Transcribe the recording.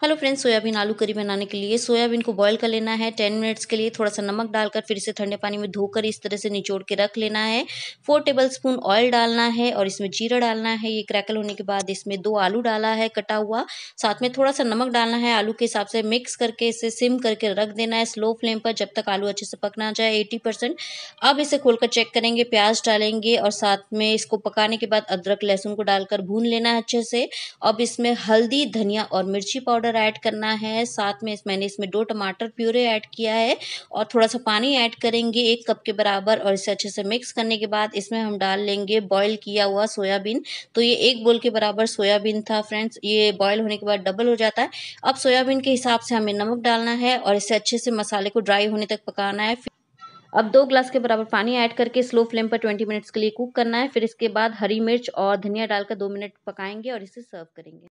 Hello friends, soybean आलू करी बनाने के लिए सोयाबीन को बॉईल कर लेना है। टेन मिनट्स के लिए थोड़ा सा नमक डालकर फिर इसे ठंडे पानी में धोकर इस तरह से निचोड़ के रख लेना है। फोर टेबल स्पून ऑयल डालना है और इसमें जीरा डालना है। ये क्रैकल होने के बाद इसमें दो आलू डाला है कटा हुआ। साथ में थोड़ा सा नमक डालना है। आलू के हिसाब से मिक्स करके इसे सिम करके रख देना है स्लो फ्लेम पर जब तक आलू अच्छे से पकना जाए एटी अब इसे खोलकर चेक करेंगे, प्याज डालेंगे और साथ में इसको पकाने के बाद अदरक, लहसुन को डालकर भून लेना है अच्छे से। अब इसमें हल्दी, धनिया और मिर्ची पाउडर ऐड करना है। साथ में इस मैंने इसमें दो टमाटर प्यूरे ऐड किया है और थोड़ा सा पानी ऐड करेंगे एक कप के बराबर और इसे अच्छे से मिक्स करने के बाद इसमें हम डाल लेंगे बॉईल किया हुआ सोयाबीन तो ये एक बोल के बराबर सोयाबीन था फ्रेंड्स ये बॉयल होने के बाद डबल हो जाता है। अब सोयाबीन के हिसाब से हमें नमक डालना है और इसे अच्छे से मसाले को ड्राई होने तक पकाना है। अब दो ग्लास के बराबर पानी ऐड करके स्लो फ्लेम पर ट्वेंटी मिनट्स के लिए कुक करना है। फिर इसके बाद हरी मिर्च और धनिया डालकर दो मिनट पकाएँगे और इसे सर्व करेंगे।